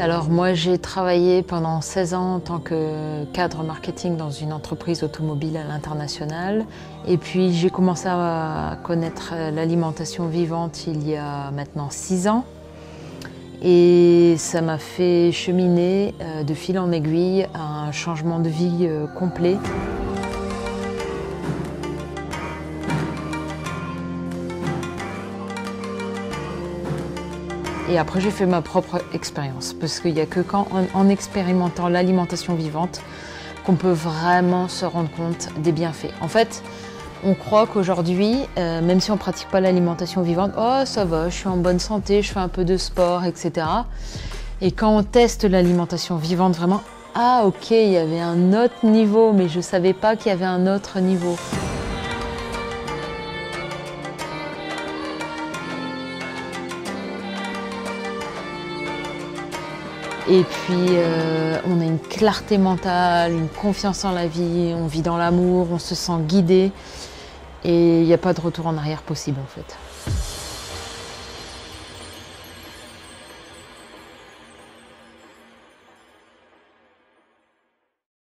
Alors moi j'ai travaillé pendant 16 ans en tant que cadre marketing dans une entreprise automobile à l'international et puis j'ai commencé à connaître l'alimentation vivante il y a maintenant 6 ans et ça m'a fait cheminer euh, de fil en aiguille à un changement de vie euh, complet. Et après, j'ai fait ma propre expérience, parce qu'il n'y a que quand, en, expérimentant l'alimentation vivante, qu'on peut vraiment se rendre compte des bienfaits. En fait, on croit qu'aujourd'hui, euh, même si on ne pratique pas l'alimentation vivante, oh ça va, je suis en bonne santé, je fais un peu de sport, etc. Et quand on teste l'alimentation vivante, vraiment, ah ok, il y avait un autre niveau, mais je ne savais pas qu'il y avait un autre niveau. Et puis, euh, on a une clarté mentale, une confiance en la vie, on vit dans l'amour, on se sent guidé. Et il n'y a pas de retour en arrière possible en fait.